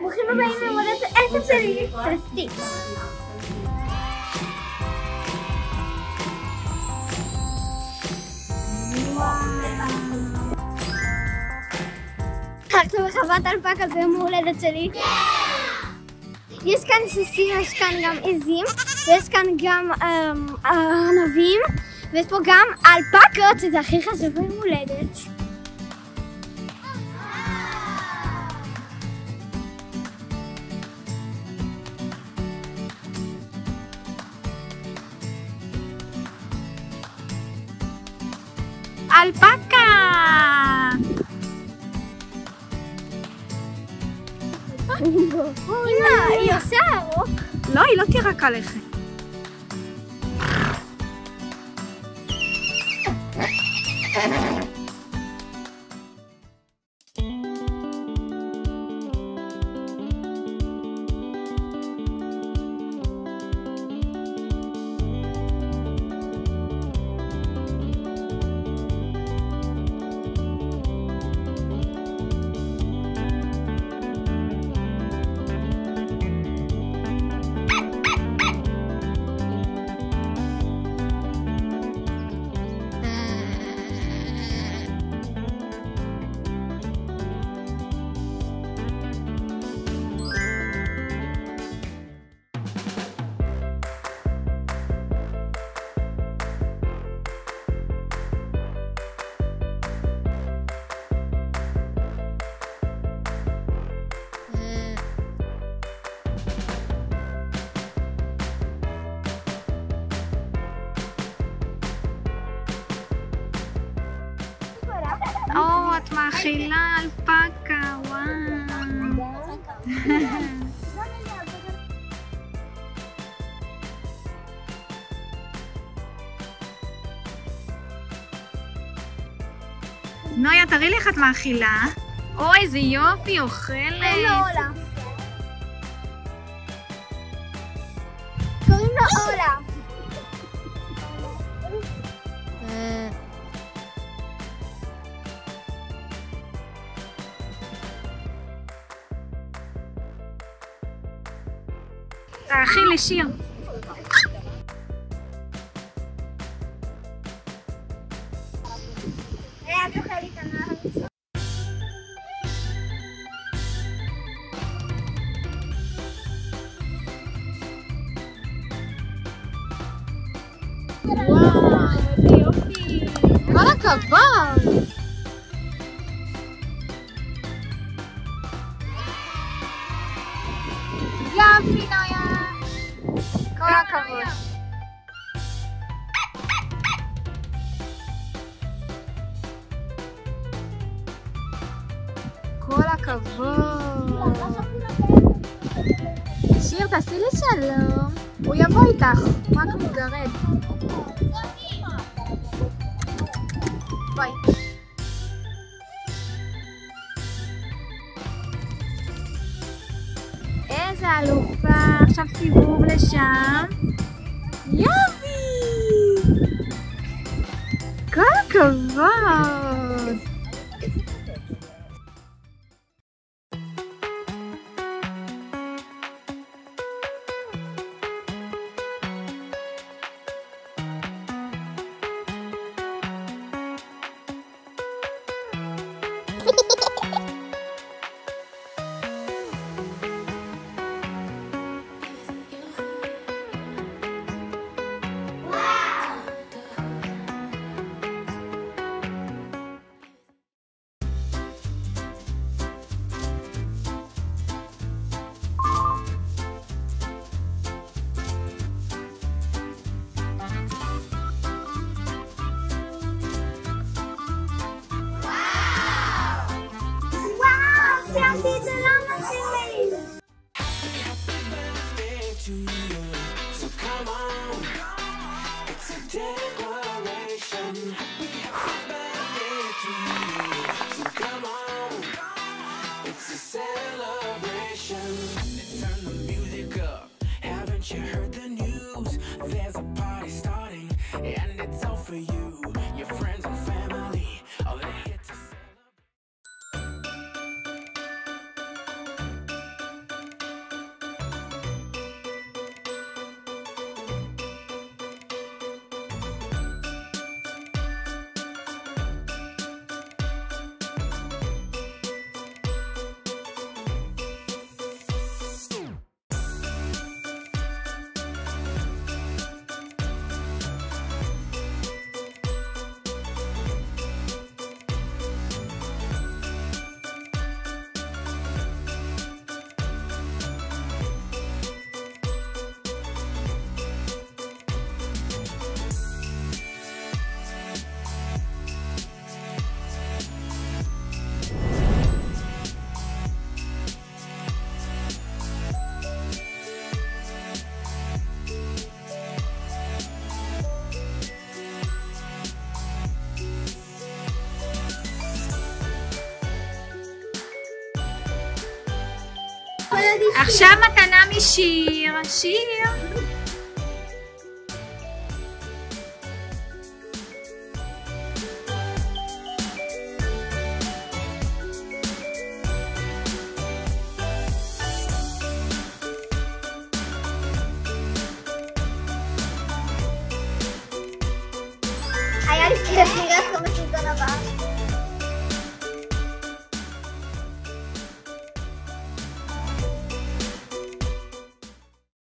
ברוכים הבאים למולדת העסק שלי, טסטיק. אנחנו בחוות אלפקה, זה יום ההולדת שלי. יש כאן סוסים, יש כאן גם עזים, ויש כאן גם אמ, ענבים, ויש פה גם אלפקות, שזה הכי חשוב ביום הולדת. alpaca. Hola, io siamo. Noi lo מאכילה אלפקה, וואו. נויה, תראי לי איך את מאכילה. אוי, איזה יופי, אוכלת. שיר. תאכל לי יופי. כל הכבוד. יופי, נויה. כל הכבוד. כל הכבוד. שיר, תעשי לי שלום. הוא יבוא איתך, רק מגרד. ביי. איזה אלופה. עכשיו סיבוב לשם. יופי! כל הכבוד. עכשיו מתנה משיר. שיר. היה לי כיף נראה